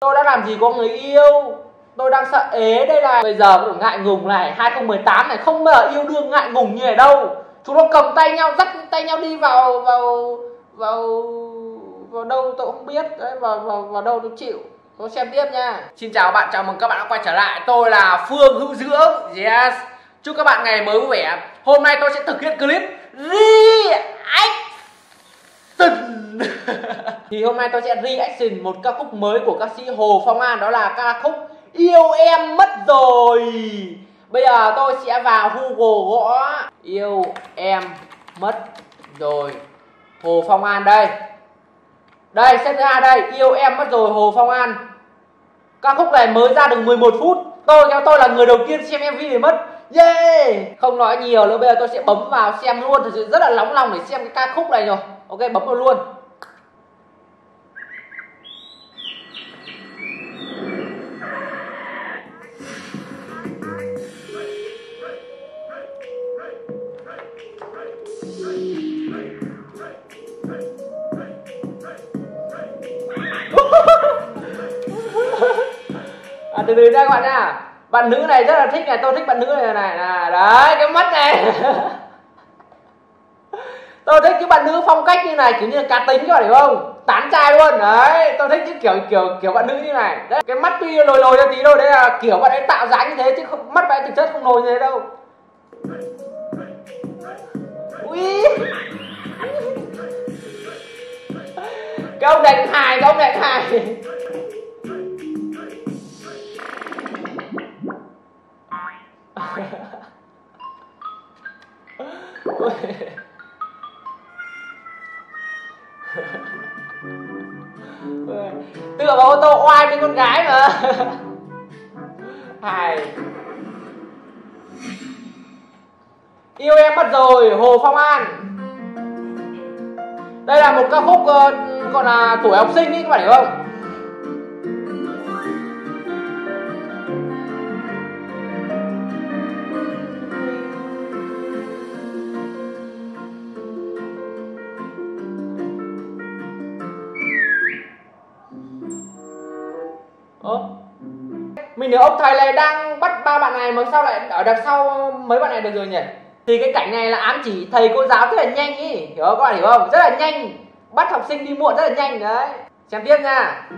tôi đã làm gì có người yêu? Tôi đang sợ ế đây này. Bây giờ cũng ngại ngùng này 2018 này, không bao giờ yêu đương ngại ngùng như này đâu. Chúng nó cầm tay nhau, dắt tay nhau đi vào vào vào vào đâu tôi không biết. Đấy, vào vào vào đâu tôi chịu. Tôi xem tiếp nha. Xin chào bạn, chào mừng các bạn đã quay trở lại. Tôi là phương hữu dưỡng. Yes. Chúc các bạn ngày mới vui vẻ. Hôm nay tôi sẽ thực hiện clip reaction thì hôm nay tôi sẽ reaction một ca khúc mới của ca sĩ hồ phong an, đó là ca khúc yêu em mất rồi. Bây giờ tôi sẽ vào google gõ yêu em mất rồi, hồ phong an đây. Đây xếp thứ hai đây. Yêu em mất rồi, hồ phong an. Ca khúc này mới ra được 11 phút. Tôi, theo tôi là người đầu tiên xem mv thì mất. Yeah không nói nhiều nữa, bây giờ tôi sẽ bấm vào xem luôn. Thật sự rất là nóng lòng để xem cái ca khúc này rồi. Ok, bấm vào luôn. Từ từ nha các bạn nha. Bạn nữ này rất là thích này, tôi thích bạn nữ này này. Là đấy, cái mắt này. Tôi thích cái bạn nữ phong cách như này, kiểu như cá tính các bạn hiểu không? Tán trai luôn, đấy, tôi thích những kiểu kiểu kiểu bạn nữ như này. Đấy, cái mắt tuy lồi lồi ra tí thôi, đấy là kiểu bạn ấy tạo dáng như thế chứ không, mắt bạn ấy thực chất không lồi như thế đâu. Ui. Cái ông đánh hài cái ông đánh hài hài yêu em mất rồi hồ phong an. Đây là một ca khúc uh, gọi là tuổi học sinh ý các bạn hiểu không? Ông thầy này đang bắt ba bạn này, mà sao lại ở đằng sau mấy bạn này được rồi nhỉ? Thì cái cảnh này là ám chỉ thầy cô giáo rất là nhanh ý. Hiểu không? Các bạn hiểu không? Rất là nhanh. Bắt học sinh đi muộn rất là nhanh, đấy. Xem tiếp nha.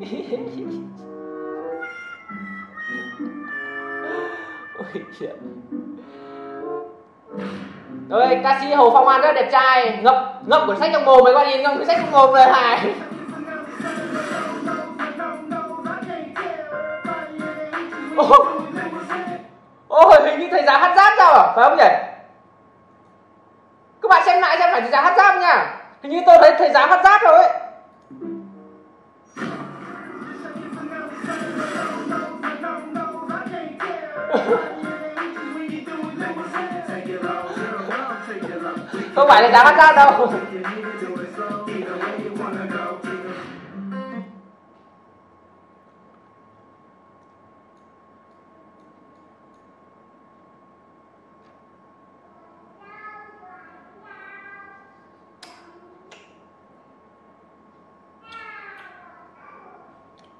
Ôi chuyện rồi ca sĩ Hồ Phong An rất đẹp trai. Ngập ngập cuốn sách trong mồm mấy bạn nhìn ngập cuốn sách trong mồm rồi hài ôi hình như thầy giáo hát giáp sao à? Phải không nhỉ? Các bạn xem lại xem phải thầy giáo hát giáp nha. Hình như tôi thấy thầy giáo hát giáp rồi ấy. Không phải là giáo hát giáp đâu.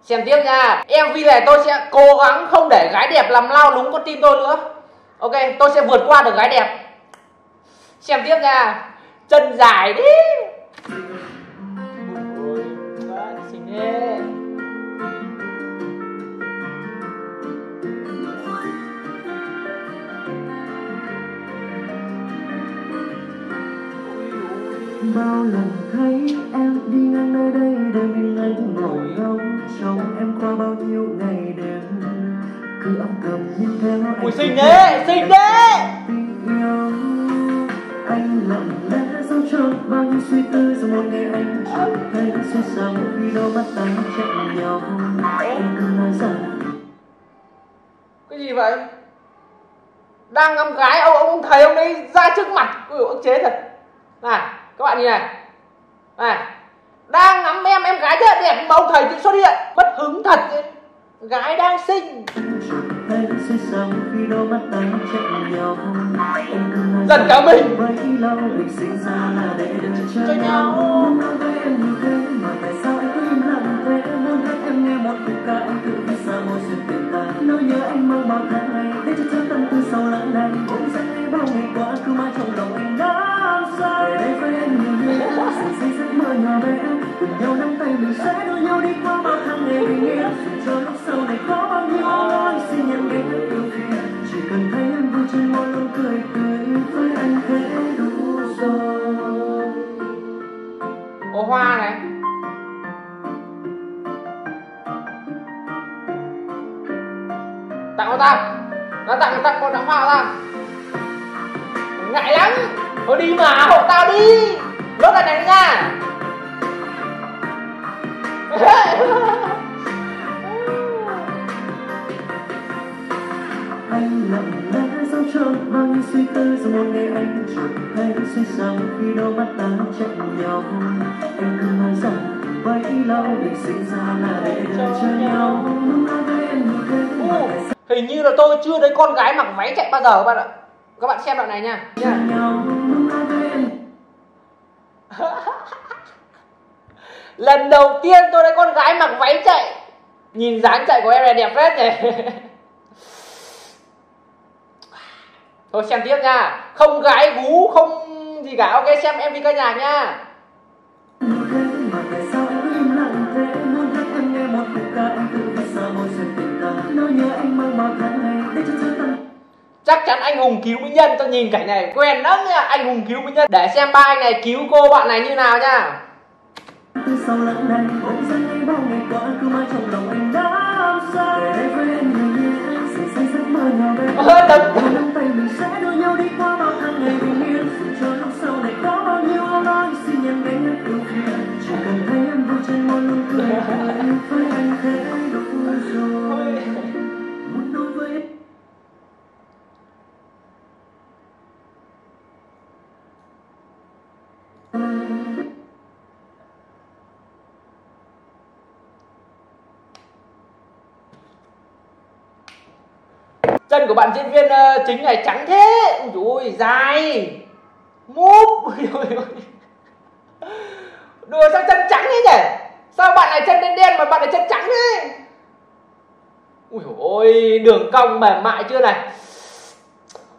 Xem tiếp nha. Mv này tôi sẽ cố gắng không để gái đẹp làm lao lúng con tim tôi nữa. Ok, tôi sẽ vượt qua được gái đẹp. Xem tiếp nha. Chân dài đi. Bao lần thấy em đi ngang nơi đây đầy ngây anh ngồi ngóng trong em qua bao nhiêu ngày đêm cứ âm thầm nhìn theo anh ui xinh thế xinh yêu anh lặng lẽ giấu trong nhiêu suy tư rồi một ngày anh chẳng thấy suy sầu khi đôi mắt ta chạm nhau. Em cứ nói rằng cái gì vậy? Đang ngắm gái ông ông thầy ông ấy ra trước mặt. Ui ức chế thật. Này các bạn nhìn này. Này đang ngắm em em gái rất đẹp mà ông thầy tự xuất hiện. Bất hứng thật gái đang sinh dần cả mình. Cho nhau. Nhớ anh mong bao tháng ngày để cho chân tâm cứ sâu lặng này cũng sẽ bao ngày qua cứ mãi trong lòng anh nhau cùng nhau nắm tay mình sẽ đưa nhau đi qua bao tháng ngày bình yên. Cho lúc sau này có bao nhiêu nỗi xin nhận ghét nhiêu suy tư rồi một ngày anh chợt thấy suy rằng khi đôi mắt ta chạm nhau. Anh nói rằng bấy lâu mình sinh ra là để cho nhau. lúc nói với em như thế mà tại sao hình như là tôi chưa thấy con gái mặc váy chạy bao giờ các bạn ạ. Các bạn xem đoạn này nha. Lần đầu tiên tôi thấy con gái mặc váy chạy. Nhìn dáng chạy của em này đẹp phết nhỉ thôi xem tiếp nha. Không gái gú không gì cả. Ok, xem mv ca nhạc nha. Em im ca anh tự chắc chắn anh hùng cứu mỹ nhân. Tôi nhìn cảnh này quen lắm nha. Anh hùng cứu mỹ nhân. Để xem ba anh này cứu cô bạn này như nào nha. Từ sau lần này bỗng dưng ấy bao ngày qua cứ mãi trong lòng anh đã ấm say về đây với em người yêu sẽ say giấc mơ nhỏ bé señorita. Chân của bạn diễn viên ờ, chính này trắng thế. Ui dồi ôi, dài. Múp. Ui dồi ôi. đùa sao chân trắng thế nhỉ? Sao bạn này chân đen đen mà bạn này chân trắng thế? Ui dồi ôi đường cong mềm mại chưa này?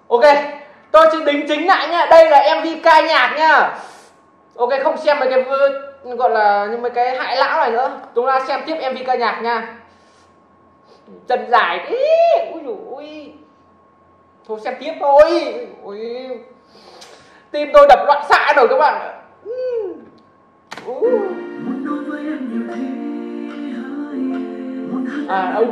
Ok tôi chỉ đính chính lại nhá. Đây là mv ca nhạc nhá. Ok không xem mấy cái gọi là những mấy cái hại lão này nữa. Chúng ta xem tiếp mv ca nhạc nha chân dài thế. Ui dồi ôi. Thôi xem tiếp thôi. Ôi. Tim tôi đập loạn xạ rồi các bạn ạ. Hát à ừ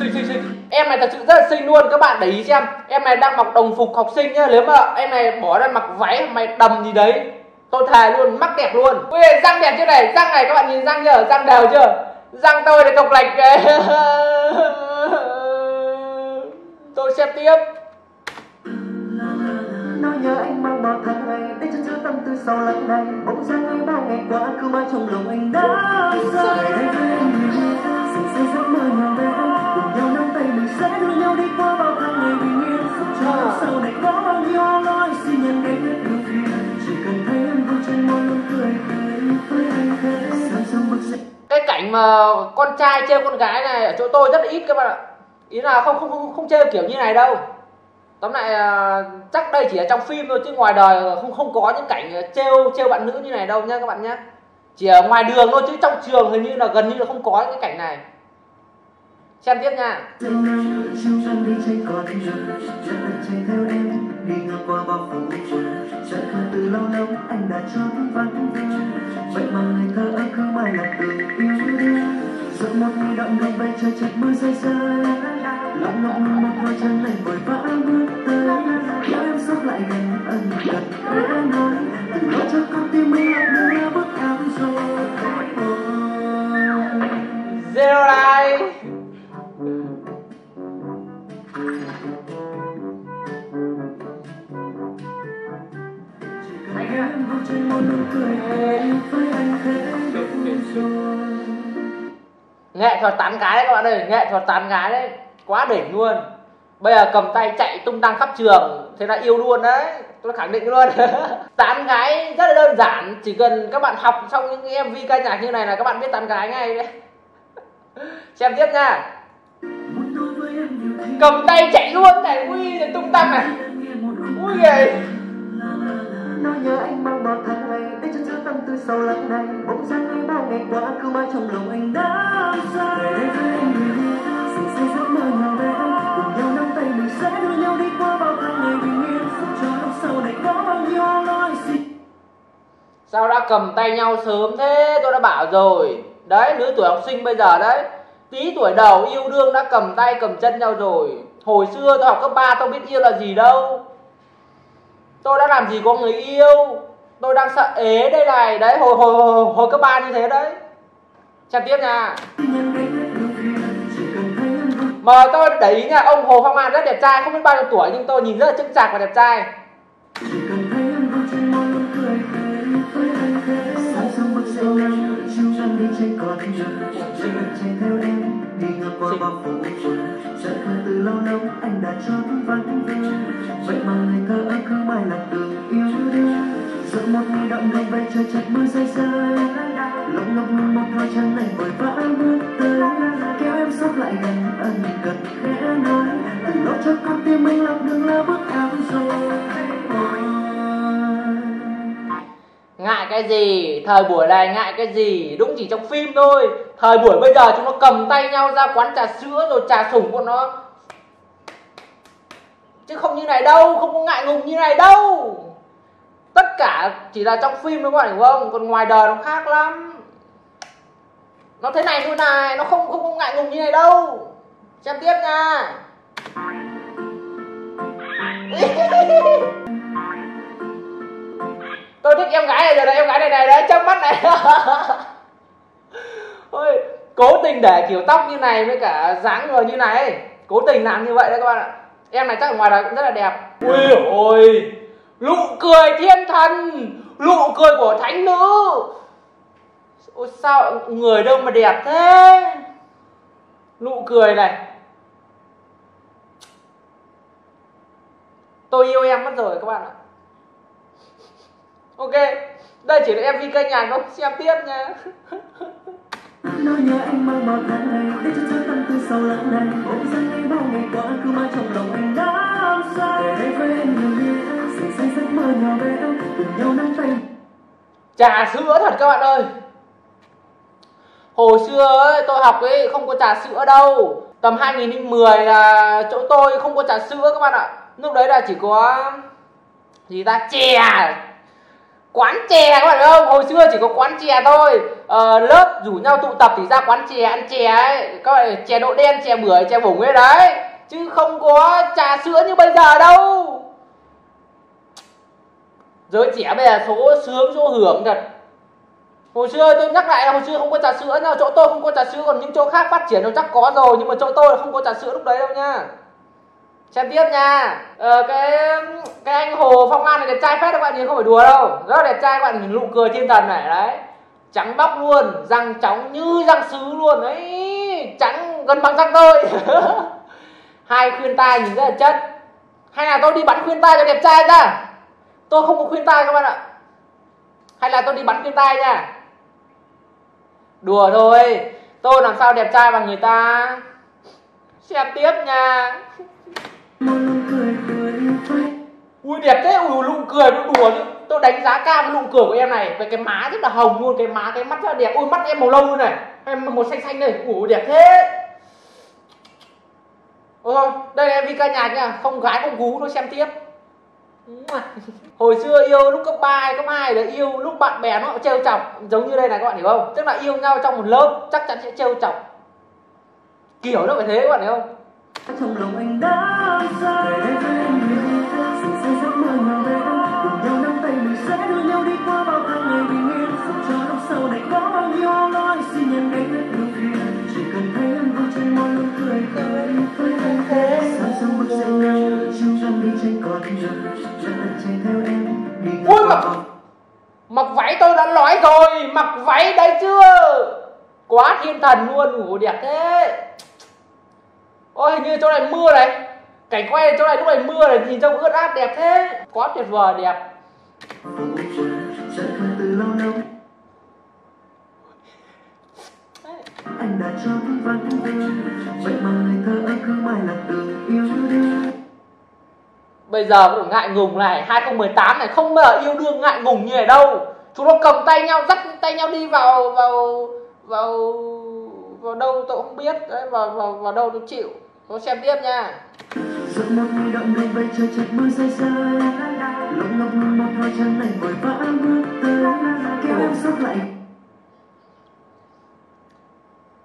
xinh xinh xinh. Em này thật sự rất là xinh luôn các bạn để ý xem. Em này đang mặc đồng phục học sinh nhá. Nếu mà em này bỏ ra mặc váy mày đầm gì đấy. Tôi thề luôn mắc đẹp luôn. Ui răng đẹp chưa này? Răng này các bạn nhìn răng chưa? Răng đều chưa răng tôi để cộc lạch kìa. Tôi xem tiếp. Nói nhớ anh mang bao tháng ngày để cho chứa tâm tư sau lần này bỗng ra ngay bao ngày qua, cứ mãi trong lòng anh đã rơi. Đây với giấc mơ nhỏ bé, cùng nhau nắm tay mình sẽ đưa nhau đi. Con trai chơi con gái này ở chỗ tôi rất là ít các bạn ạ. Ý là không không không không chơi kiểu như này đâu. Tóm lại uh, chắc đây chỉ là trong phim thôi chứ ngoài đời không không có những cảnh trêu trêu bạn nữ như này đâu nha các bạn nhé chỉ ở ngoài đường thôi chứ trong trường hình như là gần như là không có những cái cảnh này. Xem tiếp nha. Đi ngang qua bao phủ trời từ lâu anh đã trốn vắng Vậy mà ta anh cứ mãi là từ yêu đương Rồi một mi động gần bay trời chợt mưa rơi rơi. Lòng ngọc một đôi chân lạnh vội vã bước tới. Kéo em sốc lại gần ân cần Anh em trên nụ cười với anh rồi nghệ thuật tán gái đấy các bạn ơi, nghệ thuật tán gái đấy, quá đỉnh luôn. Bây giờ cầm tay chạy tung tăng khắp trường, thế là yêu luôn đấy, tôi khẳng định luôn. Tán gái rất là đơn giản, chỉ cần các bạn học trong những cái mv ca nhạc như này là các bạn biết tán gái ngay. Đấy xem tiếp nha. Cầm tay chạy luôn này, ui, tung tăng này. Ui ghê sâu lắng này bỗng dưng ấy bao ngày qua cứ mãi trong lòng anh đã say về đây với anh người yêu xin say giấc mơ nào về cùng nhau nắm tay mình sẽ đưa nhau đi qua bao tháng ngày bình yên giúp cho lúc sau này có bao nhiêu nói xin Sao đã cầm tay nhau sớm thế? Tôi đã bảo rồi. Đấy, lứa tuổi học sinh bây giờ đấy. Tí tuổi đầu yêu đương đã cầm tay cầm chân nhau rồi. Hồi xưa tôi học cấp 3 tôi biết yêu là gì đâu. Tôi đã làm gì có người yêu. Tôi đang sợ ế đây này. Đấy, hồi hồi hồi, hồi cấp ba như thế đấy. Xem tiếp nha. mời Mà tôi để ý nha, ông Hồ Phong An rất đẹp trai, không biết bao nhiêu tuổi nhưng tôi nhìn rất là chững chạc và đẹp trai. anh đã vắng vậy mà ngày thơ anh cứ mãi lạc đường yêu đương giấc mơ mi đậm lòng về trời chợt mưa rơi rơi lòng ngập ngừng một hoa chân này vội vã bước tới kéo em sát lại gần ân cần khẽ nói từng lỗ cho con tim anh lọc đường là bước áo rồi Ngại cái gì? Thời buổi này ngại cái gì? Đúng chỉ trong phim thôi. Thời buổi bây giờ chúng nó cầm tay nhau ra quán trà sữa rồi trà sủng của nó. Chứ không như này đâu, không có ngại ngùng như này đâu. Tất cả chỉ là trong phim thôi các bạn hiểu không? Còn ngoài đời nó khác lắm. Nó thế này thôi này, nó không không, không ngại ngùng như này đâu. Xem tiếp nha. tôi thích em gái này rồi này em gái này này đấy trong mắt này ôi cố tình để kiểu tóc như này với cả dáng người như này cố tình làm như vậy đấy các bạn ạ em này chắc ở ngoài đời cũng rất là đẹp ui ôi nụ cười thiên thần. Nụ cười của thánh nữ. Ôi, sao người đâu mà đẹp thế? Nụ cười này. Tôi yêu em mất rồi các bạn ạ. Ok, đây chỉ là mv kênh nhạc không xem tiếp nha. Nỗi nhớ anh mang bao tháng ngày, để cho trái tâm tư sâu lắng này ôm dâng ấy bao ngày qua, cứ mãi trong lòng anh đã say. Để đây với em người yêu say giấc mơ nhỏ bé cùng nhau nắm tay. Trà sữa thật các bạn ơi. Hồi xưa ấy, tôi học ấy không có trà sữa đâu. Tầm 2010 là chỗ tôi không có trà sữa các bạn ạ. Lúc đấy là chỉ có gì ta chè. Quán chè các bạn không hồi xưa chỉ có quán chè thôi. Ờ, lớp rủ nhau tụ tập thì ra quán chè ăn chè ấy. Các bạn chè đậu đen chè bưởi chè bủng ấy đấy. Chứ không có trà sữa như bây giờ đâu giới trẻ bây giờ số sướng số hưởng thật. Hồi xưa tôi nhắc lại là hồi xưa không có trà sữa nào chỗ tôi không có trà sữa còn những chỗ khác phát triển nó chắc có rồi nhưng mà chỗ tôi là không có trà sữa lúc đấy đâu nha. Xem tiếp nha. Ờ, cái cái anh hồ phong an này đẹp trai phết các bạn nhìn không phải đùa đâu. Rất là đẹp trai các bạn nhìn nụ cười thiên thần này đấy. Trắng bóc luôn răng trắng như răng sứ luôn đấy trắng gần bằng răng tôi. Hai khuyên tai nhìn rất là chất. Hay là tôi đi bắn khuyên tai cho đẹp trai ra tôi không có khuyên tai các bạn ạ. Hay là tôi đi bắn khuyên tai nha. Đùa thôi. Tôi làm sao đẹp trai bằng người ta? Xem tiếp nha. Ui đẹp thế. Ui lụng cười nó đùa chứ. Tôi đánh giá cao cái nụ cười của em này. Về cái má rất là hồng luôn. Cái má cái mắt rất là đẹp. Ui mắt em màu lâu luôn này. Em màu xanh xanh này ui đẹp thế. Ôi thôi, đây là em ca nhạc nha, không gái không gú. Tôi xem tiếp. Hồi xưa yêu lúc cấp 3 hay cấp 2 là yêu lúc bạn bè nó trêu chọc giống như đây này các bạn hiểu không? Tức là yêu nhau trong một lớp, chắc chắn sẽ trêu chọc. Kiểu nó phải thế các bạn hiểu không? trong lòng anh đã say Quá thiên thần luôn, ngủ đẹp thế. Ôi hình như chỗ này mưa này. Cảnh quay chỗ này lúc này mưa này nhìn trông ướt át đẹp thế. Quá tuyệt vời đẹp. anh đã chót vắng vậy mà người thơ ơ cứ mãi lạc đường yêu đương Bây giờ vẫn ngại ngùng này, 2018 này không bao giờ yêu đương ngại ngùng như này đâu. chúng nó cầm tay nhau dắt tay nhau đi vào vào vào vào đâu tôi không biết. Đấy vào vào vào đâu tôi chịu. Tôi xem tiếp nha. Giọt một người động người bay trời chợt mưa rơi rơi. Lúc ngập ngừng một đôi chân này vội vã bước tới. Kéo em xuống lại.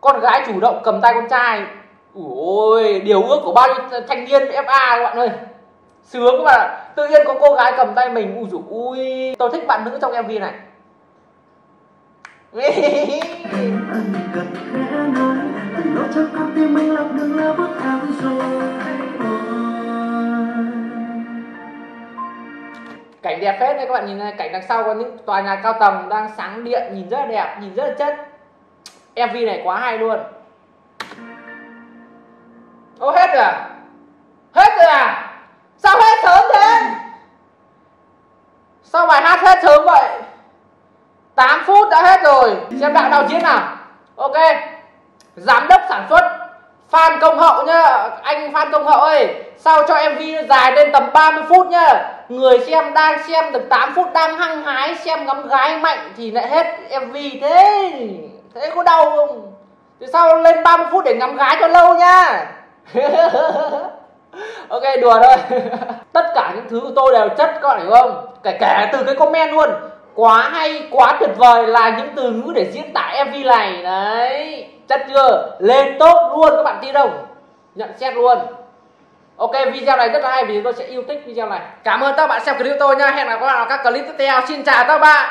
Con gái chủ động cầm tay con trai. Ôi điều ước của bao nhiêu thanh niên fa các bạn ơi. Sướng các bạn ạ tự nhiên có cô gái cầm tay mình. Ui dồi ui. Tôi thích bạn nữ trong mv này cần khẽ nói từng nỗi cho con tim anh lòng đừng là bước thang rồi cảnh đẹp phết đấy, các bạn nhìn này, cảnh đằng sau có những tòa nhà cao tầng đang sáng điện, nhìn rất là đẹp, nhìn rất là chất. Mv này quá hay luôn. Ô, hết rồi à? Hết rồi à? Sao hết sớm thế? Sao bài hát hết sớm vậy 8 phút đã hết rồi, xem đạo đạo chiến nào. Ok, giám đốc sản xuất, Phan Công Hậu nhá. Anh Phan Công Hậu ơi, Sao cho MV dài lên tầm 30 phút nhá? Người xem đang xem được 8 phút, Đang hăng hái, xem ngắm gái mạnh Thì lại hết MV thế. Thế có đau không? Thì sao lên 30 phút để ngắm gái cho lâu nha Ok, đùa thôi. Tất cả những thứ của tôi đều chất, các bạn hiểu không? Kể cả từ cái comment luôn. Quá hay, quá tuyệt vời là những từ ngữ để diễn tả MV này. Đấy Chất chưa? Lên top luôn các bạn tin không? Nhận xét luôn. Ok video này rất là hay vì tôi sẽ yêu thích video này. Cảm ơn các bạn xem clip tôi nha. Hẹn gặp các bạn ở các clip tiếp theo. Xin chào các bạn.